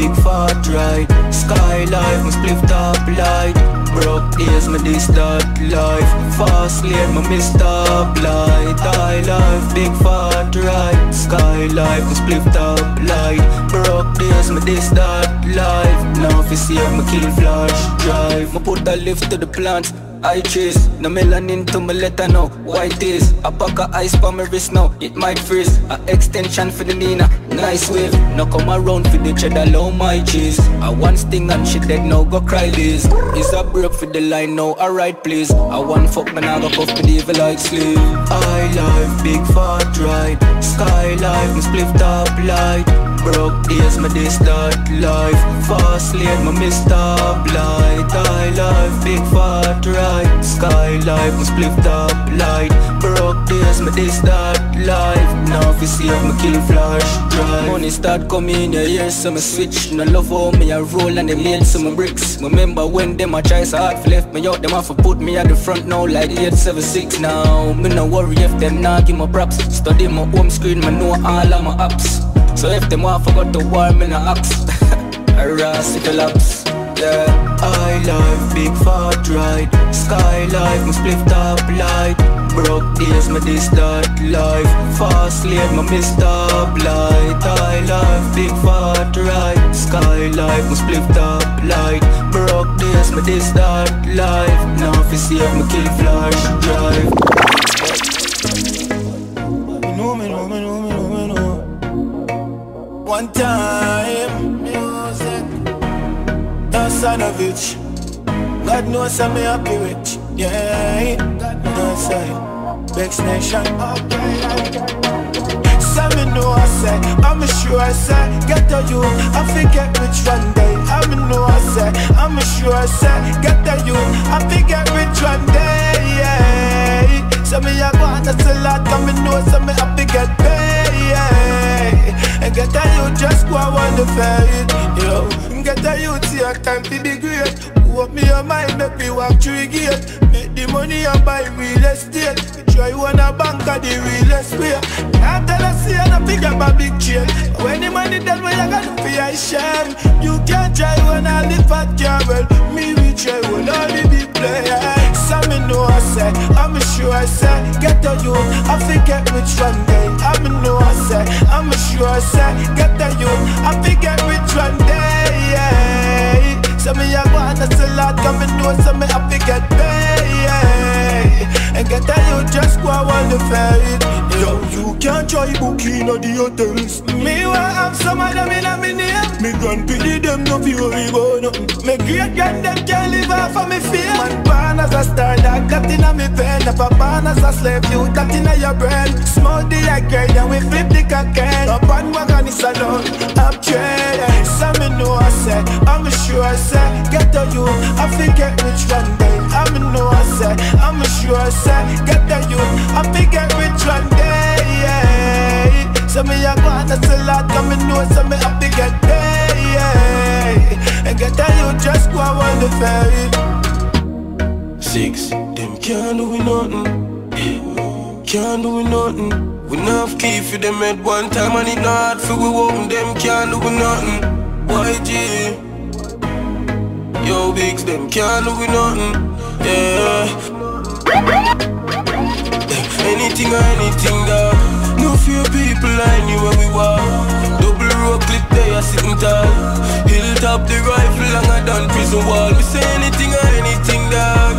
big fat ride. Sky life, my split top light. Broke ears, my this that life. Fast lane, my miss top light. High life, big fat ride. Sky life, my split top light. Broke days, my this that life. Now if you see my kill flash drive. My put a lift to the plants I chase, no melanin to my letter now White is, a pack of ice for my wrist now It might freeze, a extension for the Nina Nice wave, no come around for the cheddar low my cheese. I want sting and shit dead now go cry this Is a break for the line now, alright please. I want fuck man I go puff me devil like sleep. I life, big fat ride. Sky life, me split top light Broke days, my day start life. Fast lane, my Mr. Blight. I life, big fat ride Sky life, my split up light. Broke days, my day start life. Now if you see how my kill flash drive. Money start coming, you hear some switch. No love how me a roll and them laid some bricks. Remember when them a try so hard for left me out Them have to put me at the front now like 876 now Me no worry if them not give my props. Study my home screen, me know all of my apps so if them want forgot to war, me no axe Harass if you laps Yeah. I life, big fat ride. Sky life, my split top light. Broke days, my this start life. Fast lane, my Mr. light. I life, big fat ride. Sky life, my split top light. Broke days, my this start life. Now if you see my kill flash drive. Me know, me know, me know, me. know, me know. One time, music. Dasanovich. God knows I'm happy you. Yeah, no say. Vex Nation. So me know I say, I'm sure I say, get to you, I forget which one day. I'm know I say, I'm sure I say, get to you, I forget which one day. Yeah. So me a go on a lot, come me know, so just go on the fade. Yo, get to you, see your time to be great. What me your mind, make me walk the gate. Make the money and buy real estate. Try one a bank of the real estate. I tell us, see, I pick up a big chain. When the money done, when I got to pay a shame. You can't try when I live at Carol. Me, I say, get to you. I forget which one day. I'm know I say, I'm a sure I say, get to you. I forget which one day. Yeah. So me a go on that's a lot, come and know so me have to get paid And get a you just go on the fade Yo, you can't try booking at the hotels. Me want have some of them in a me name Me them no worry about nothing Me great grand them can't live off of me fame Man born as a star dog, that in a me pen If a born as a slave, you that in a your brain. Smoke the grade and we flip the cocaine. Up on wagon is alone, I'm trading So me know I say, I'm sure I say Get to you, I forget which one I'm say Get to you, I forget which one day yeah. So me a go on a lot, come and know So me have to get paid yeah. And get to you, just go on the fade Six, them can't do nothing Can't do nothing We not key for them at one time And it not for we open them can't do nothing YG Yo, bigs, them can't do nothing. Yeah. Anything or anything, dog. No fear people, I knew where we were. Double row clip there, sitting tall. Hilltop the rifle, and I done prison wall. We say anything or anything, dog.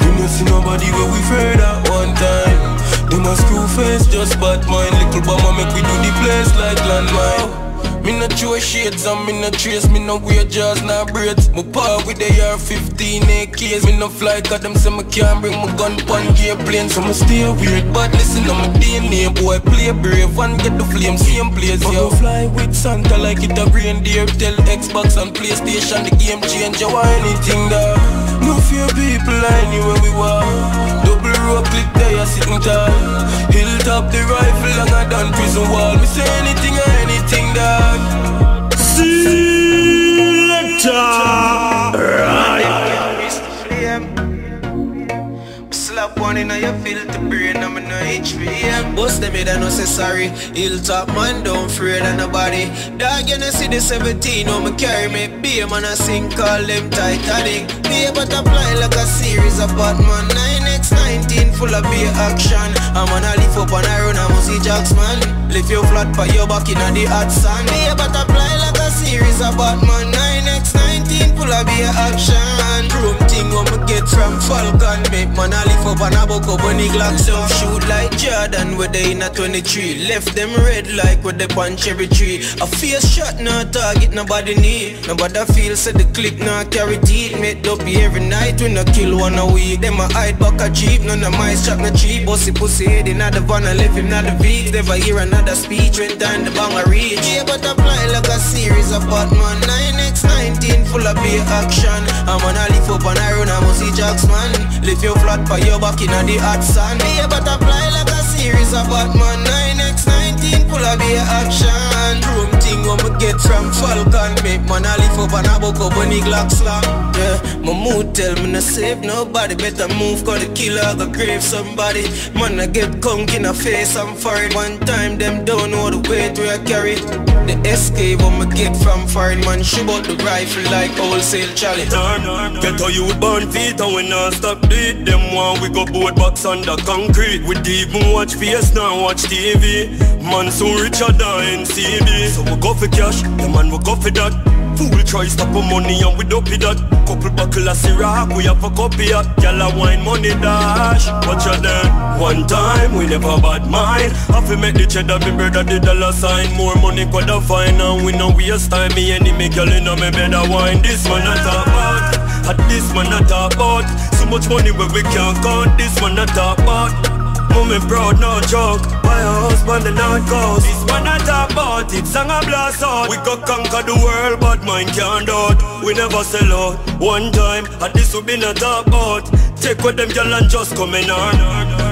We no see nobody where we afraid at one time. Them a screw face, just bad mind. Little bomber make we do the place like landmine. Me no throw shades and me no trace Me no wear jaws, nah braids My paw with the AR-15 AKs Me no fly cause them say me can't bring my gun pon gear plane. So me stay weird but listen to my DNA Boy. Play brave and get the flame same place yo. Fly with Santa like it a reindeer. Tell Xbox and Playstation the game changer. Or anything dog No fear people anywhere we Double rope clip there sitting tall Hilltop the rifle and I done prison wall Me say anything or anything dog Selector. Slap one in your filthy brain, I'm in no HVM. Bust them in no say sorry. Hilltop man, don't afraid of nobody. Dog, you know see the 17, oh, me carry me. Be a man, I sing, call them Titanic. Be a butterfly like a series of Batman 9 full of beer action. I'm on a lift up on a run, I'm see Jacks man. Lift your flat for your back in the hot sun. Be a butterfly like a series of Batman. 9x19 full of beer action. Room thing what me get from Falcon. Make man a lift up on a buck up on the Glock. Some shoot like Jordan with they in a 23. Left them red like with the pan cherry tree. A face shot, no target, nobody need. Nobody feel said the clip not carry teeth. Made up every night we no kill one a week. Them a hide back a jeep, none of my strap no cheap. Bossy pussy head in the van I left him not the beat. Never hear another speech when time the bang a reach. Yeah, butterfly like a series of Batman. 9x19 full of beer action. I'm on a lift up and I run, I must see Jacks man. Lift your flat for your back in the hot sun. Yeah, butterfly like a series of Batman. 9x19 full of beer action. Thing what me get from Falcon. Make man a lift up and a buck up when the Glock slam. Yeah, my mood tell me no save nobody. Better move cause the killer go grave somebody. Man I get conk in the face, I'm foreign. One time them don't know the weight we I carry. The escape what me get from foreign man. Shoot out the rifle like wholesale challenge. Get how you burn feet and we not stop it Them one we go boat box under concrete We even watch PS now watch TV Man so richer than NCB So we go for cash, the man we go for that. Fool try stop our money and we don't dopey that. Couple buckle of Ciroc, we have a copy of Gyal a wine money dash, watch your then. One time, we never bad mind. Have to make the cheddar, me brother the dollar sign. More money could have find and we no waste time Me enemy girl in me bed a wine. This man I talk about. This man I talk about. So much money where we can't count. This man I talk about Mommy proud, no joke. House on the north coast This man I talk about It song a blast out. We go conquer the world But mine can't out We never sell out. One time At this we been a talk about. Take with them girl and just come in on